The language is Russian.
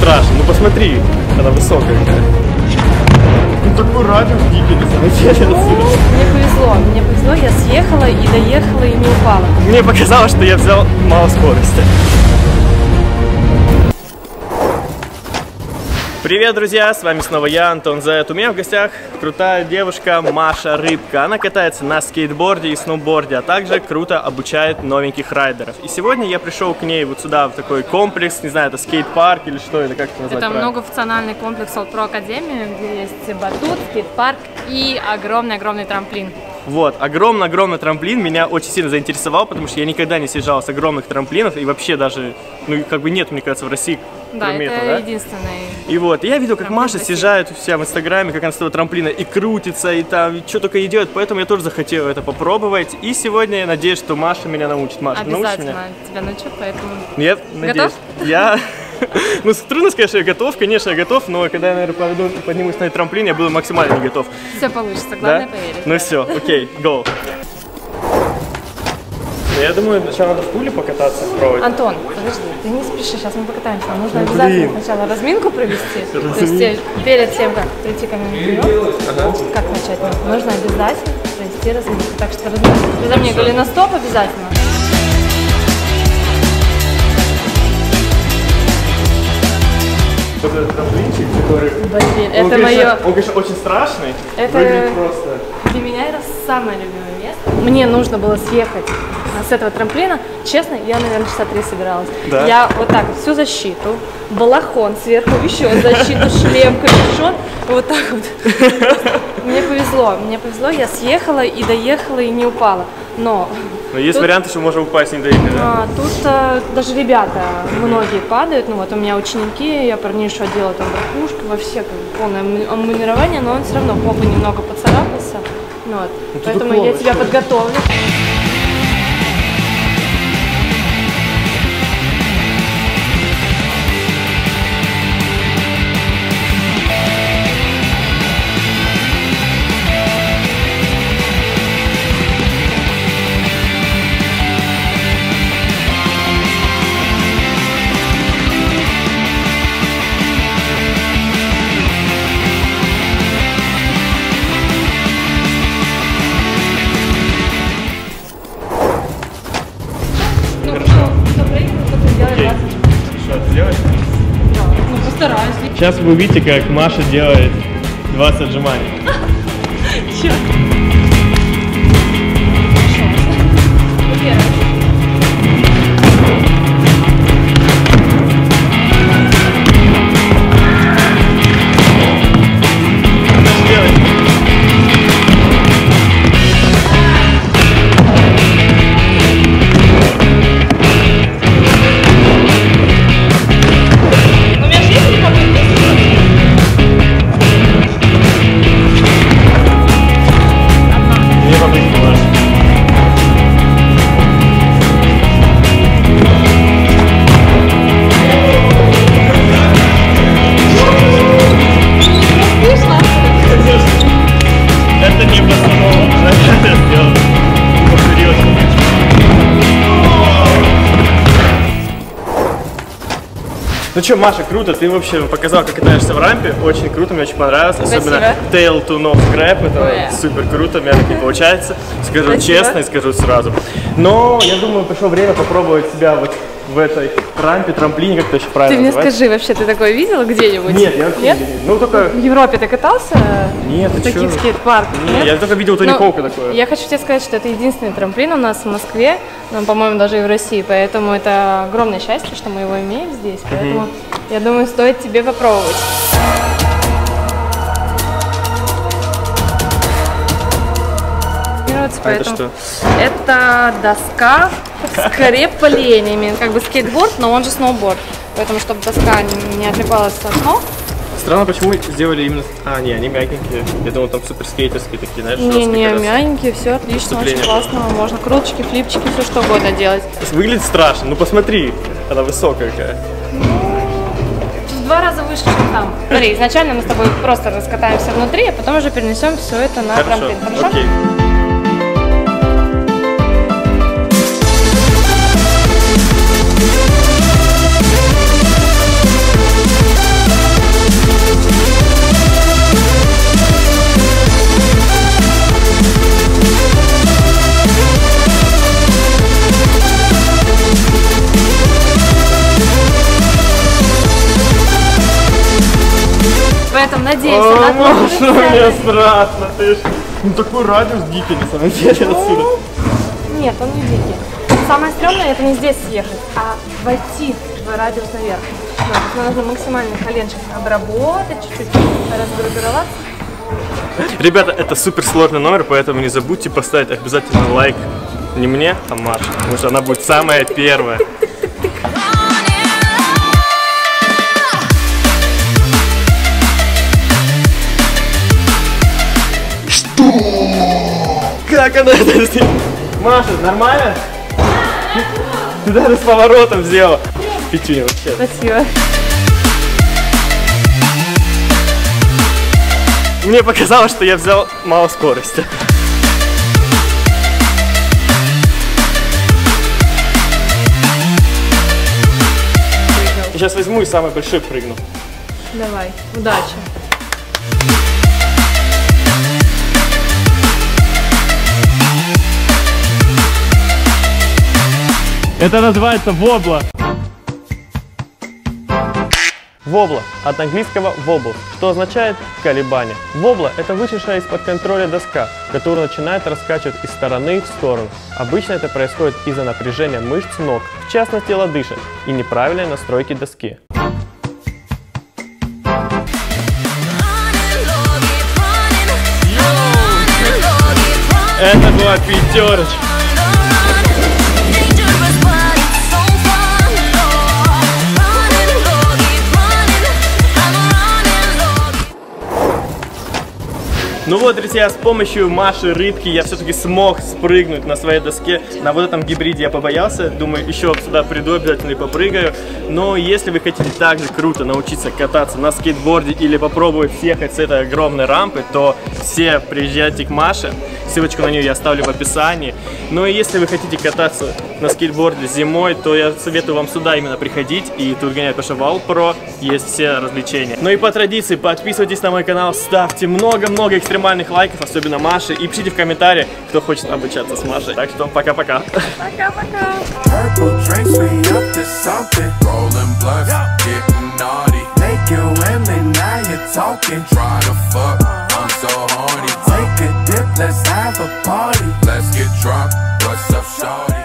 страшно. Ну посмотри, она высокая какая. Ну такой радиус дикий на самом деле Ну, отсюда. мне повезло, мне повезло, я съехала и доехала и не упала. Мне показалось, что я взял мало скорости. Привет, друзья! С вами снова я, Антон Зет. У меня в гостях крутая девушка Маша Рыбка. Она катается на скейтборде и сноуборде, а также круто обучает новеньких райдеров. И сегодня я пришел к ней вот сюда, в такой комплекс, не знаю, это скейт-парк или что, или как это назвать Это правильно? многофункциональный комплекс от Pro Академии, где есть батут, скейт-парк и огромный-огромный трамплин. Вот, огромный-огромный трамплин меня очень сильно заинтересовал, потому что я никогда не съезжал с огромных трамплинов, и вообще даже, ну, как бы нет, мне кажется, в России, Да, кроме это да? единственный. И вот, я видел, как Трамплин Маша съезжает у себя в Инстаграме, как она с этого трамплина и крутится, и там, и что только и делает, поэтому я тоже захотел это попробовать. И сегодня я надеюсь, что Маша меня научит. Маша, научишь меня? Тебя научу, поэтому... Нет? Надеюсь. Я... Ну, трудно сказать, что я готов, конечно, я готов, но когда я, наверное, пойду, поднимусь на этот трамплин, я буду максимально не готов. Все получится, Да? главное поверить. Ну все, окей, go. Я думаю, сначала надо в пуле покататься, пробовать. Антон, подожди, ты не спеши, сейчас мы покатаемся. Нам нужно Ну, обязательно блин. сначала разминку провести. То есть перед тем, как прийти ко мне на прием, как начать, ну, нужно обязательно провести разминку. Так что разминку за мне голеностоп обязательно. Вот этот трамплинчик, который... Блин, Он, это конечно, мое... Он, конечно, очень страшный. Это- Выглядит просто... Для меня это самое любимое место. Мне нужно было съехать с этого трамплина. Честно, я, наверное, часа три собиралась. Да? Я вот так вот всю защиту, балахон сверху, еще защиту, шлем, капюшон. Вот так вот. Мне повезло, мне повезло, я съехала и доехала и не упала. Но Но есть Тут- варианты, что можно упасть, не доехать, да? а, тут а, даже ребята, многие падают. Ну вот у меня ученики, я парнишу одела там ракушки, вообще как бы полное аму- амунирование, но он все равно попа немного поцарапался. Ну Вот. тут Поэтому я тебя подготовлю. Сейчас вы увидите, как Маша делает 20 отжиманий. Чё? Ну что, Маша, круто, ты вообще показал, как катаешься в рампе, очень круто, мне очень понравилось, особенно Спасибо. tail to nose grab, это Ой. супер круто, у меня так не получается, скажу Спасибо. честно и скажу сразу. Но я думаю, пришло время попробовать себя вот в этой рампе, трамплине, как это еще правильно Ты мне называется? скажи, вообще ты такое видела где-нибудь? Нет, я вообще Нет? не Ну только... В Европе ты катался? Нет, в ты таких чё? скейт-парках? Не, я только видел Тони Ну, Хоука такое. Я хочу тебе сказать, что это единственный трамплин у нас в Москве, ну, по-моему, даже и в России, поэтому это огромное счастье, что мы его имеем здесь, поэтому я думаю, стоит тебе попробовать. А это Поэтому что? Это доска с креплениями, как бы скейтборд, но он же сноуборд. Поэтому, чтобы доска не, отлипалась от ног, Странно, почему сделали именно... А, не, они мягенькие. Я думал, там суперскейтерские такие, знаешь, не, не, раз. мягенькие, все отлично, очень классно. Можно круточки, флипчики, все что угодно делать. Выглядит страшно, ну посмотри, она высокая какая. В два раза выше, чем там. Смотри, изначально мы с тобой просто раскатаемся внутри, а потом уже перенесем все это на Хорошо, трамплин. Хорошо? окей. Надеюсь, она тоже мне страшно, ты ж... Ну такой радиус дикий на самом деле отсюда. Нет, он не дикий. Самое стрёмное это не здесь съехать, а войти в радиус наверх. Есть нам нужно максимально коленчик обработать, чуть-чуть разгруппироваться. Ребята, это супер сложный номер, поэтому не забудьте поставить обязательно лайк не мне, а Маше, потому что она будет самая первая. Как она это сделала? Маша, нормально? Ты даже с поворотом сделала. Пятюня вообще. Спасибо. Мне показалось, что я взял мало скорости. Сейчас возьму и самый большой прыгну. Давай, удачи. Это называется вобла. Вобла от английского wobble, что означает колебание. Вобла – это вышедшая из-под контроля доска, которую начинает раскачивать из стороны в сторону. Обычно это происходит из-за напряжения мышц ног, в частности лодыжек, и неправильной настройки доски. Это была пятерочка. Ну вот, друзья, с помощью Маши Рыбки я все-таки смог спрыгнуть на своей доске. На вот этом гибриде я побоялся. Думаю, еще сюда приду обязательно и попрыгаю. Но если вы хотите так же круто научиться кататься на скейтборде или попробовать съехать с этой огромной рампы, то все приезжайте к Маше. Ссылочку на нее я оставлю в описании. Ну и если вы хотите кататься на скейтборде зимой, то я советую вам сюда именно приходить и тут гонять, потому что в All Pro есть все развлечения. Ну и по традиции, подписывайтесь на мой канал, ставьте много-много экстремальных лайков, особенно Маше, и пишите в комментариях, кто хочет обучаться с Машей. Так что пока-пока. Purple drinks, we up to something. Rolling blunts, getting naughty. Naked women, now you're talking. Try to fuck, I'm so horny. Take a dip, let's have a party. Let's get drunk. What's up, shawty?